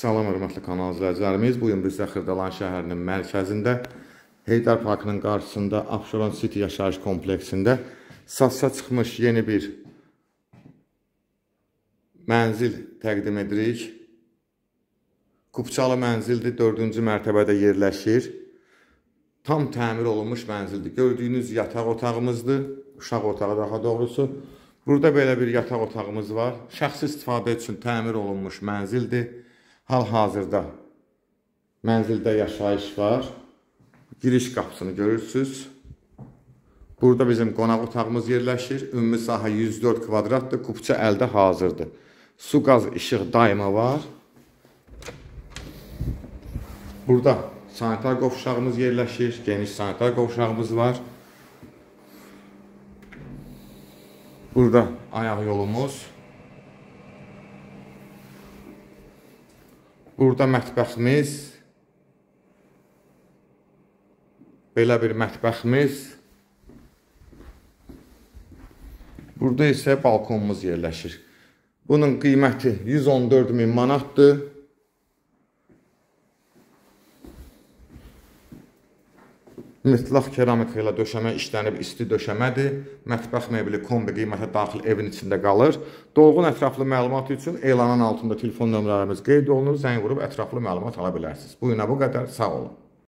Salam hörmətli kanal izləyicilərimiz. Bu gün də Xırdalan şəhərinin mərkəzində Heydar Parkının qarşısında Abşeron City yaşayış kompleksində satışa çıxmış yeni bir mənzil təqdim edirik. Kupçalı mənzildir, 4-cü mərtəbədə yerləşir. Tam təmir olunmuş mənzildir. Gördüyünüz yataq otağımızdır, uşaq otağı daha doğrusu. Burada belə bir yataq otağımız var. Şəxsi istifadə üçün təmir olunmuş mənzildir. Hal-hazırda mənzildə yaşayış var. Giriş qapısını görürsünüz. Burada bizim qonaq otağımız yerləşir. Ümumi sahə 104 kvadratdır. Kupça əldə hazırdır. Su, qaz, işıq daima var. Burada sanitar qovşağımız yerləşir. Geniş sanitar qovşağımız var. Burada ayaq yolumuz. Burada mətbəximiz. Belə bir mətbəximiz. Burada isə balkonumuz yerləşir. Bunun qiyməti 114 min manatdır. Mütləq keramika ilə döşəmə işlənib isti döşəmədir. Mətbəx mebeli kombi qiymətə daxil evin içində qalır. Dolğun ətraflı məlumat üçün elanın altında telefon nömrələrimiz qeyd olunur. Zəng vurub ətraflı məlumat ala bilərsiniz. Bu günə bu qədər. Sağ olun.